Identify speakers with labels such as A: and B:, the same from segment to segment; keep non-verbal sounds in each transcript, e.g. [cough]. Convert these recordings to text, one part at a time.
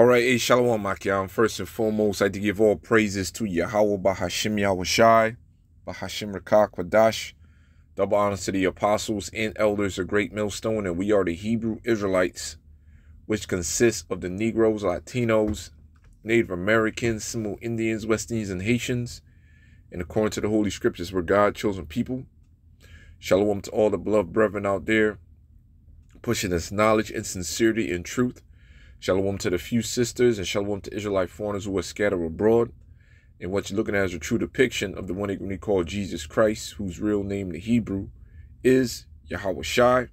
A: All right, Shalom, Makiam. First and foremost, I like to give all praises to Yahweh Bahashim Yahushai, Bahashim Rakak Wadash. Double honors to the apostles and elders of Great Millstone, and we are the Hebrew Israelites, which consists of the Negroes, Latinos, Native Americans, Seminole Indians, West Indians, and Haitians. And according to the Holy Scriptures, we're God chosen people. Shalom to all the beloved brethren out there, pushing this knowledge and sincerity and truth Shalom to the few sisters and shalom to Israelite foreigners who are scattered abroad. And what you're looking at is a true depiction of the one they call Jesus Christ, whose real name in the Hebrew is Yahweh Shai.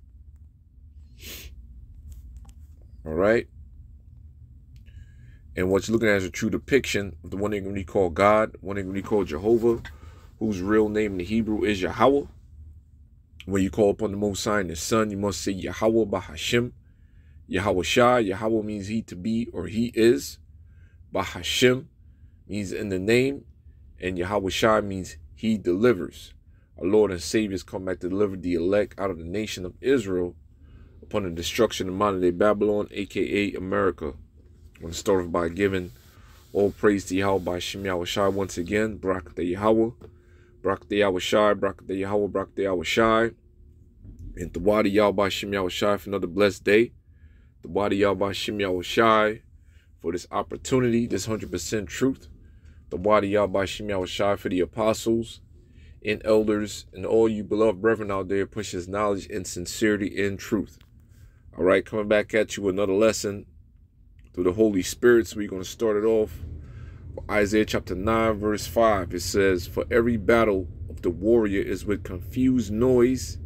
A: All right. And what you're looking at is a true depiction of the one they call God, one they call Jehovah, whose real name in the Hebrew is Yahweh. When you call upon the Most High and the Son, you must say Yahweh Bahashim Yahweh Shah, Yahweh means he to be or he is. Bahashim means in the name. And Yahweh Shah means he delivers. Our Lord and Savior has come back to deliver the elect out of the nation of Israel upon the destruction of modern day Babylon, aka America. I want to start off by giving all praise to Yahweh by Shem Yahweh once again. Barak the Yahweh. Barak the Yahweh Shai. Barak the Yahweh. Barak the Yahweh Shai. And the Wadi Yahweh by Shem for another blessed day the Wadi Yahweh Shem Shai for this opportunity, this 100% truth. The Wadi Yahweh Shem Shai for the apostles and elders and all you beloved brethren out there pushes knowledge and sincerity and truth. All right, coming back at you another lesson through the Holy Spirit. So we're going to start it off. Isaiah chapter 9, verse 5. It says, For every battle of the warrior is with confused noise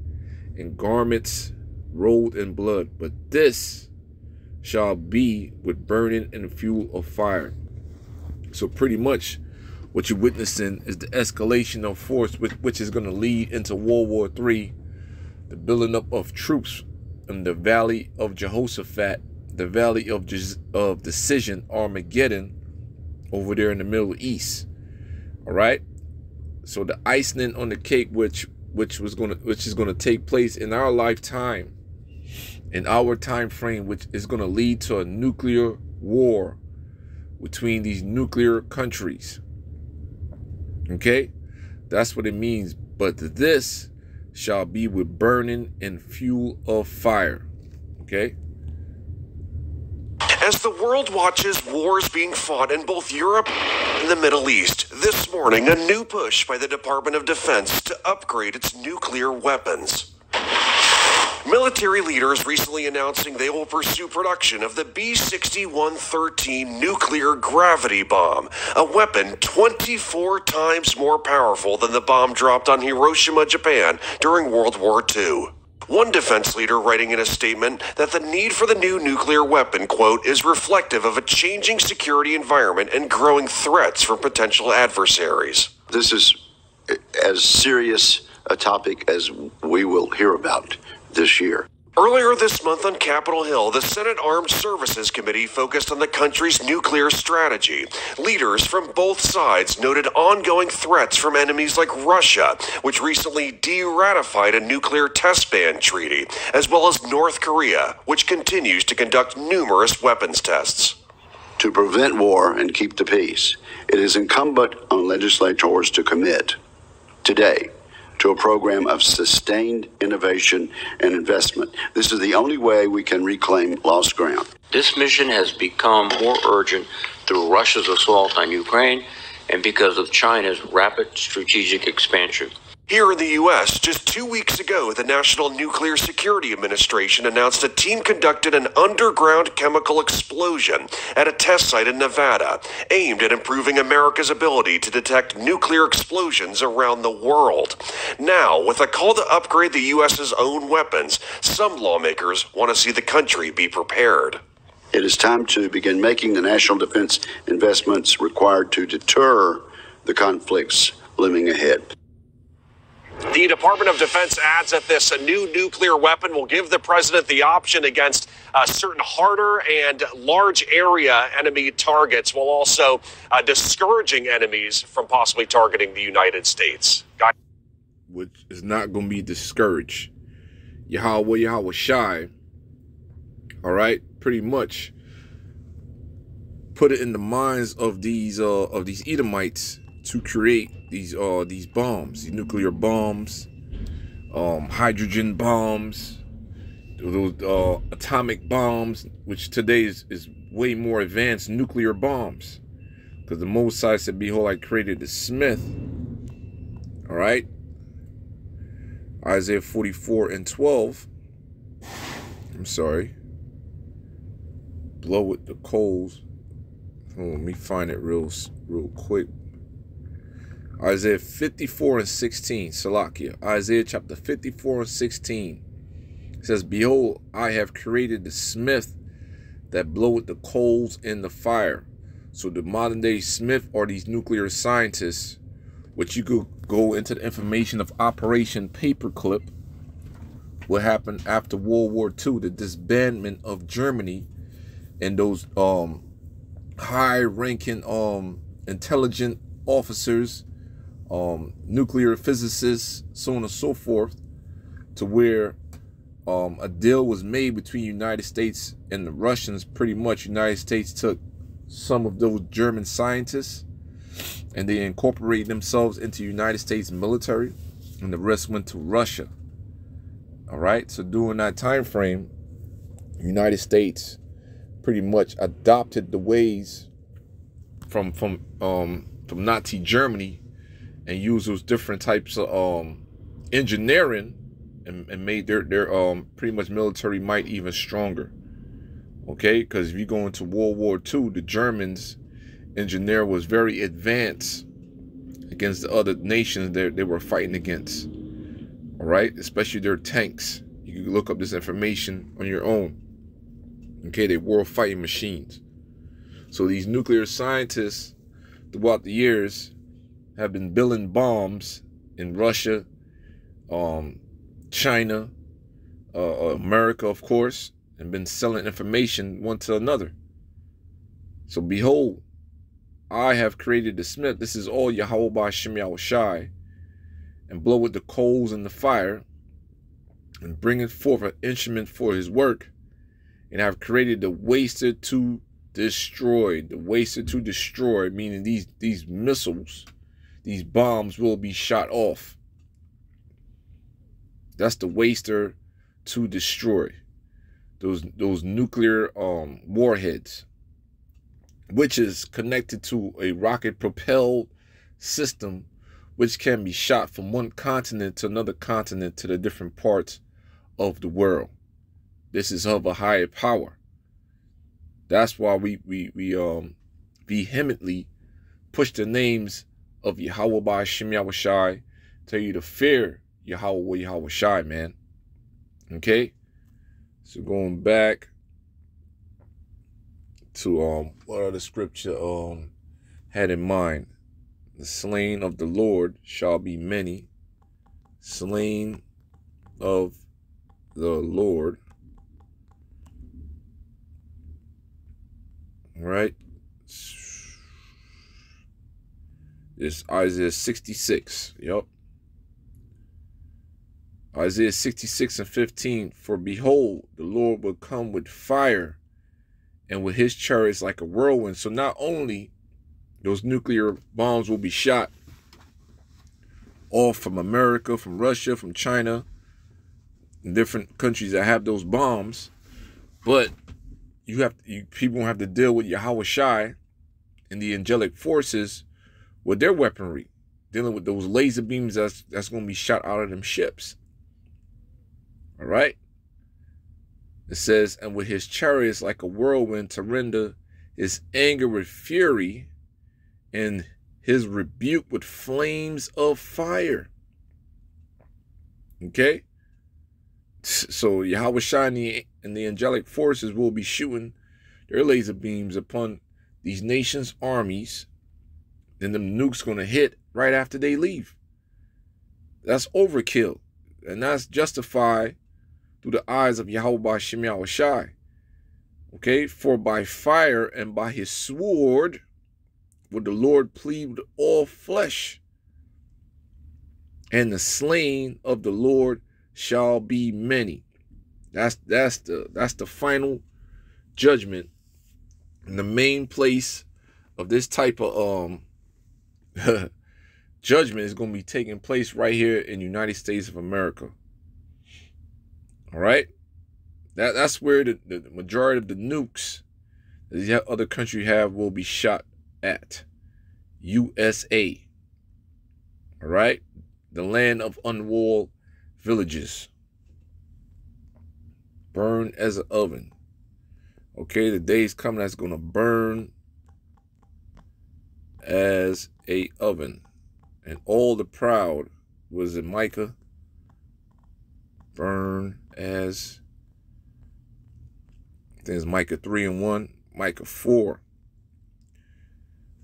A: and garments rolled in blood. But this shall be with burning and fuel of fire. So pretty much what you're witnessing is the escalation of force which, which is going to lead into World War III, the building up of troops in the valley of Jehoshaphat, the valley of, of decision, Armageddon, over there in the Middle East. All right. So the icing on the cake, which which was gonna which is gonna take place in our lifetime, in our time frame, which is going to lead to a nuclear war between these nuclear countries. Okay? That's what it means. But this shall be with burning and fuel of fire. Okay?
B: As the world watches wars being fought in both Europe and the Middle East, this morning a new push by the Department of Defense to upgrade its nuclear weapons. Military leaders recently announcing they will pursue production of the B 6113 nuclear gravity bomb, a weapon 24 times more powerful than the bomb dropped on Hiroshima, Japan during World War II. One defense leader writing in a statement that the need for the new nuclear weapon, quote, is reflective of a changing security environment and growing threats from potential adversaries.
C: This is as serious a topic as we will hear about this year.
B: Earlier this month on Capitol Hill, the Senate Armed Services Committee focused on the country's nuclear strategy. Leaders from both sides noted ongoing threats from enemies like Russia, which recently de ratified a nuclear test ban treaty, as well as North Korea, which continues to conduct numerous weapons tests.
C: To prevent war and keep the peace, it is incumbent on legislators to commit today to a program of sustained innovation and investment. This is the only way we can reclaim lost ground.
D: This mission has become more urgent through Russia's assault on Ukraine and because of China's rapid strategic expansion.
B: Here in the U.S., just two weeks ago, the National Nuclear Security Administration announced a team conducted an underground chemical explosion at a test site in Nevada, aimed at improving America's ability to detect nuclear explosions around the world. Now, with a call to upgrade the U.S.'s own weapons, some lawmakers want to see the country be prepared.
C: It is time to begin making the national defense investments required to deter the conflicts looming ahead.
B: The Department of Defense adds that this new nuclear weapon will give the president the option against uh, certain harder and large area enemy targets, while also uh, discouraging enemies from possibly targeting the United States.
A: God- Which is not going to be discouraged. Yahweh, Yahweh Shai. All right, pretty much. put it in the minds of these uh of these Edomites to create these uh these bombs, these nuclear bombs, um, hydrogen bombs, those uh, atomic bombs, which today is, is way more advanced nuclear bombs. Because the Most High said, Behold, I created the smith. All right. Isaiah 44 and 12. I'm sorry. Blow with the coals. Oh, let me find it real, real quick. Isaiah 54 and 16. Salakia. Isaiah chapter 54 and 16. It says, Behold, I have created the smith that bloweth the coals in the fire. So the modern day smith are these nuclear scientists, which you could go into the information of Operation Paperclip. What happened after World War II, the disbandment of Germany and those um, high-ranking um, intelligent officers, um, nuclear physicists, so on and so forth, to where um, a deal was made between United States and the Russians. Pretty much, United States took some of those German scientists and they incorporated themselves into United States military, and the rest went to Russia. All right. So during that time frame, United States pretty much adopted the ways from from um, from Nazi Germany and used those different types of um, engineering and, and made their their um pretty much military might even stronger. Okay, because if you go into World War II, the Germans engineer was very advanced against the other nations that they were fighting against. All right, especially their tanks. You can look up this information on your own. Okay, they were fighting machines. So these nuclear scientists throughout the years have been building bombs in Russia, um, China, uh, uh, America, of course, and been selling information one to another. So behold, I have created the smith. This is all Yahweh by Shem Shai, and blow with the coals in the fire, and bringeth forth an instrument for his work, and I have created the waster to destroy. The waster to destroy, meaning these these missiles, these bombs will be shot off. That's the waster to destroy. Those those nuclear um, warheads, which is connected to a rocket propelled system, which can be shot from one continent to another continent to the different parts of the world. This is of a higher power. That's why we we we um vehemently push the names of Yahweh by Shem Yahweh Shai, tell you to fear Yahweh Yahweh Shai, man. Okay? So going back to um what other scripture um had in mind. The slain of the Lord shall be many. Slain of the Lord. All right. This Isaiah 66. Yep. Isaiah 66 and 15 For behold, the Lord will come with fire and with his chariots like a whirlwind. So not only those nuclear bombs will be shot off from America, from Russia, from China, different countries that have those bombs, but you have you, people won't have to deal with Yahweh Shai and the angelic forces with their weaponry, dealing with those laser beams that's that's going to be shot out of them ships. All right. It says, and with his chariots like a whirlwind to render his anger with fury and his rebuke with flames of fire. Okay? So Yahweh Shani and the angelic forces will be shooting their laser beams upon these nations' armies. Then the nuke's to hit right after they leave. That's overkill. And that's justified through the eyes of Yahweh Shem Shai. Okay, for by fire and by his sword would the Lord plead all flesh, and the slain of the Lord shall be many. That's that's the that's the final judgment And the main place of this type of um [laughs] judgment is going to be taking place right here in the United States of America. All right? That that's where the, the majority of the nukes that other countries have will be shot at. USA. All right? The land of unwalled villages. Burn as an oven. Okay, the day's coming that's going to burn as a oven. And all the proud was it Micah? Burn as it's Micah 3 and 1, Micah 4.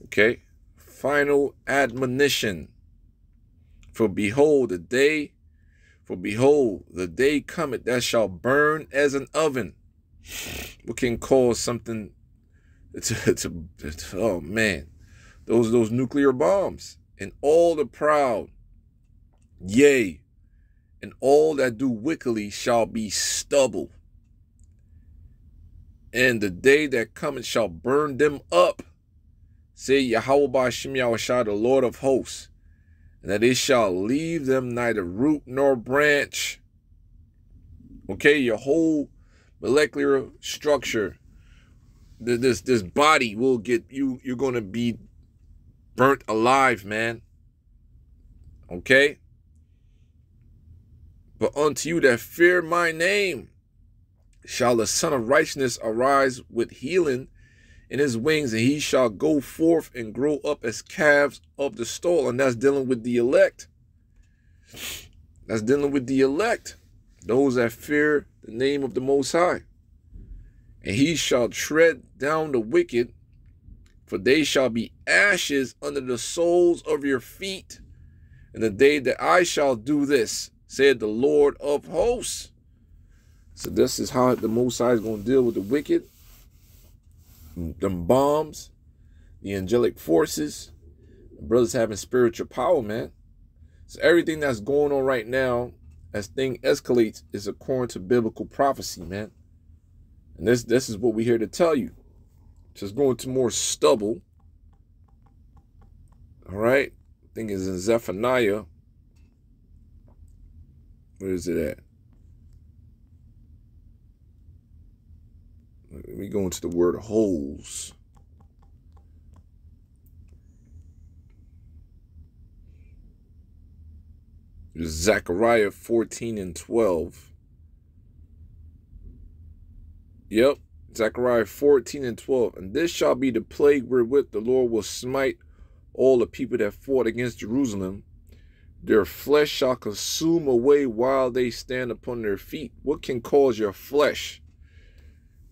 A: Okay. Final admonition. For behold, the day, for behold, the day cometh that shall burn as an oven. What can cause something [laughs] to, to, to oh man, those those nuclear bombs and all the proud, yea, and all that do wickedly shall be stubble. And the day that cometh shall burn them up, say Yahweh Bashim Yahushua, the Lord of hosts, and that it shall leave them neither root nor branch. Okay, your whole molecular structure, this this body will get you. You're gonna be burnt alive, man. Okay. But unto you that fear my name shall the Sun of Righteousness arise with healing in his wings, and he shall go forth and grow up as calves of the stall. And that's dealing with the elect. That's dealing with the elect, those that fear the name of the Most High. And he shall tread down the wicked, for they shall be ashes under the soles of your feet. In the day that I shall do this, said the Lord of hosts. So this is how the Most High is going to deal with the wicked, them bombs, the angelic forces, brothers having spiritual power, man. So everything that's going on right now, as thing escalates, is according to biblical prophecy, man. And this this is what we're here to tell you. Just going to more stubble. All right. I think it's in Zephaniah. Where is it at? Let me go into the word holes. Zechariah 14 and 12. Yep, Zechariah 14 and 12. And this shall be the plague wherewith the Lord will smite all the people that fought against Jerusalem. Their flesh shall consume away while they stand upon their feet. What can cause your flesh?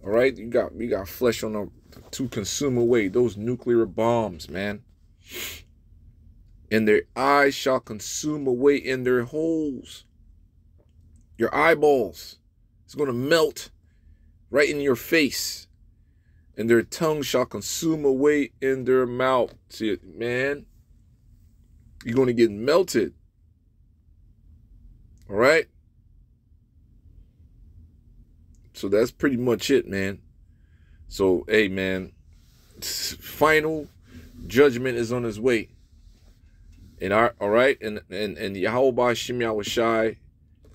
A: All right, you got we got flesh on the to consume away those nuclear bombs, man. And their eyes shall consume away in their holes. Your eyeballs. It's going to melt right in your face. And their tongue shall consume away in their mouth. See man. You're going to get melted. All right? So that's pretty much it, man. So, hey, man, [laughs] final judgment is on its way. And our, all right, and and and Yahweh Shem Shai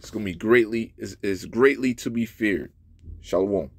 A: it's gonna be greatly is, is greatly to be feared. Shalom.